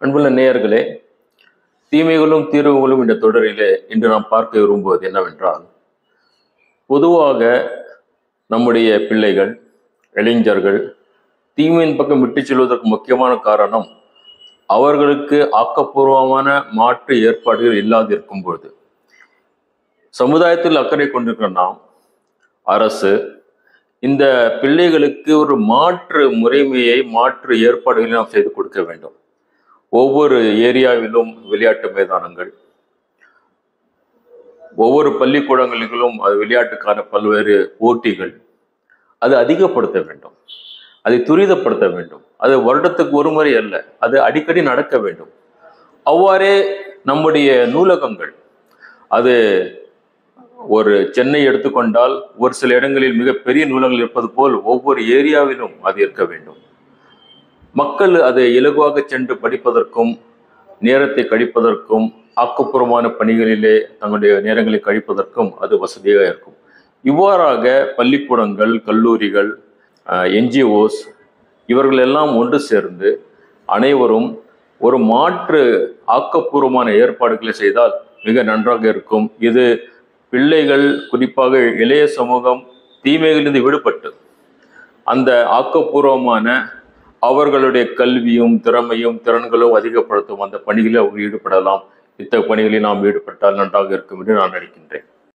அன்புள்ள நேயர்களே தீமைகளும் தீர்வுகளும் இந்த தொடரிலே இன்று நாம் பார்க்க விரும்புவது என்னவென்றால் பொதுவாக நம்முடைய பிள்ளைகள் இளைஞர்கள் தீமையின் பக்கம் விட்டுச் செல்வதற்கு முக்கியமான காரணம் அவர்களுக்கு ஆக்கப்பூர்வமான மாற்று ஏற்பாடுகள் இல்லாதிருக்கும் பொழுது. சமுதாயத்தில் அக்கறை கொண்டிருக்கிற நாம் அரசு இந்த பிள்ளைகளுக்கு ஒரு மாற்று முறைமையை மாற்று ஏற்பாடுகளை நாம் செய்து கொடுக்க வேண்டும். ஒவ்வொரு ஏரியாவிலும் விளையாட்டு மைதானங்கள். ஒவ்வொரு பள்ளிக்கூடங்களிலும் அது விளையாட்டுக்கான பல்வேறு போட்டிகள். அது அதிகப்படுத்த வேண்டும். அதை துரிதப்படுத்த வேண்டும். அது வருடத்துக்கு ஒரு முறை அல்ல அது அடிக்கடி நடக்க வேண்டும். அவ்வாறே நம்முடைய நூலகங்கள். அது ஒரு சென்னை எடுத்துக்கொண்டால் ஒரு சில இடங்களில் மிகப்பெரிய நூலகங்கள் இருப்பது போல் ஒவ்வொரு ஏரியாவிலும் அது இருக்க வேண்டும். மக்கள் அதை இலகுவாக சென்று படிப்பதற்கும் நேரத்தை கழிப்பதற்கும் ஆக்கப்பூர்வமான பணிகளிலே தங்களுடைய நேரங்களை கழிப்பதற்கும் அது வசதியாக இருக்கும். இவ்வாறாக பள்ளிக்கூடங்கள் கல்லூரிகள் என்ஜிஓஸ் இவர்கள் எல்லாம் ஒன்று சேர்ந்து அனைவரும் ஒரு மாற்று ஆக்கப்பூர்வமான ஏற்பாடுகளை செய்தால் மிக நன்றாக இருக்கும். இது பிள்ளைகள் குறிப்பாக இளைய சமூகம் தீமைகளிலிருந்து விடுபட்டு அந்த ஆக்கப்பூர்வமான அவர்களுடைய கல்வியும் திறமையும் திறன்களும் அதிகப்படுத்தும் அந்த பணிகளில் அவங்க ஈடுபடலாம். இத்தகைய பணிகளில் நாம் ஈடுபட்டால் நன்றாக இருக்கும் என்று நான் நினைக்கின்றேன்.